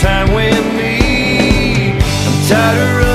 time with me. I'm tired of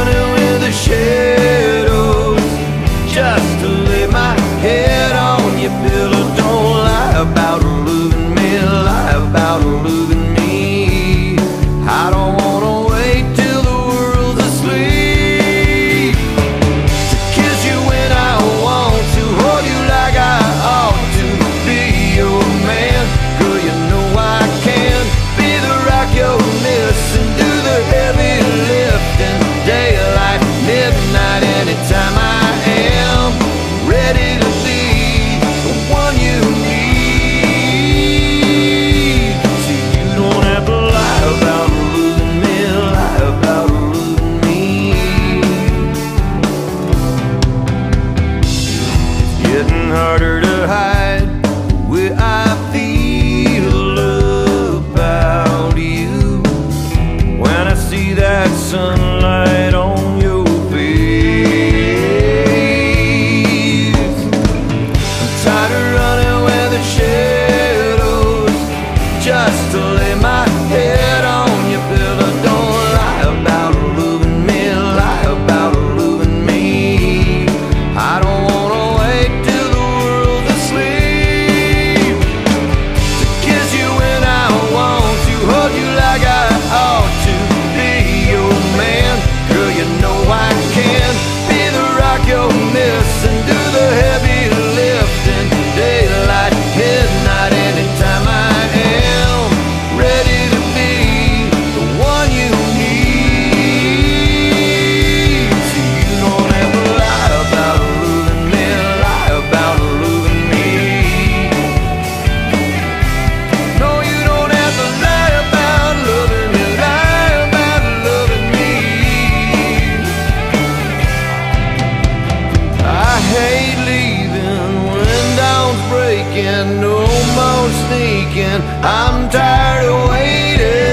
and no more sneaking. I'm tired of waiting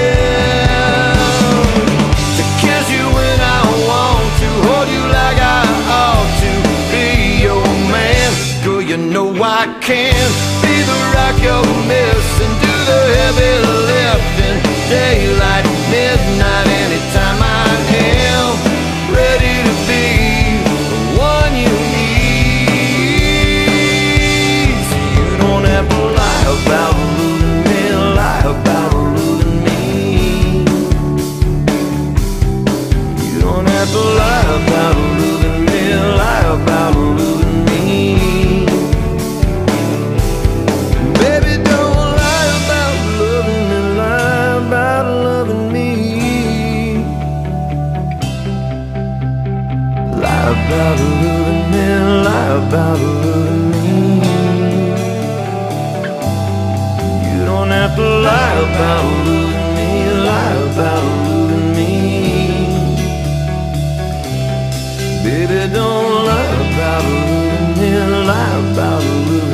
to kiss you when I want to, hold you like I ought to, be your man. Girl, you know I can't. about loving me, lie about loving me. You don't have to lie about loving me, lie about loving me. Baby, don't lie about loving me, lie about loving me.